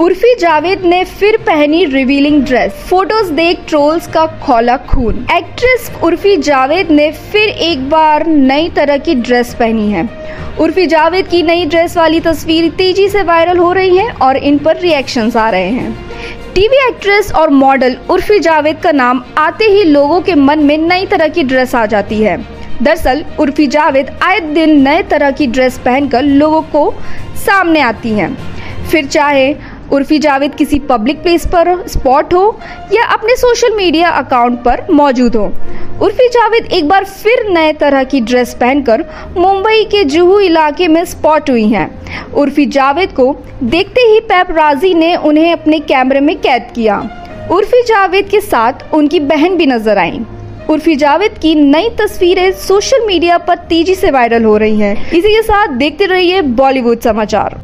उर्फी जावेद ने फिर पहनी रिवीलिंग ड्रेस फ़ोटोज़ देख ट्रोल्स का खोला खून। एक्ट्रेस उर्फी जावेद ने फिर एक बार नई तरह की ड्रेस पहनी है। उर्फी जावेद की नई ड्रेस वाली तस्वीर तेज़ी से वायरल हो रही है और इन पर रिएक्शंस आ रहे हैं। टीवी एक्ट्रेस और मॉडल उर्फी जावेद का नाम आते ही लोगों के मन में नई तरह की ड्रेस आ जाती है। दरअसल, उर्फी जावेद आए दिन नए तरह की ड्रेस पहनकर लोगों को सामने आती हैं। फिर चाहे उर्फी जावेद किसी पब्लिक प्लेस पर स्पॉट हो या अपने सोशल मीडिया अकाउंट पर मौजूद हो। उर्फी जावेद एक बार फिर नए तरह की ड्रेस पहनकर मुंबई के जुहू इलाके में स्पॉट हुई हैं। उर्फी जावेद को देखते ही पैपराजी ने उन्हें अपने कैमरे में कैद किया। उर्फी जावेद के साथ उनकी बहन भी नज़र आई। उर्फी जावेद की नई तस्वीरें सोशल मीडिया पर तेज़ी से वायरल हो रही हैं। इसी के साथ देखते रहिए बॉलीवुड समाचार।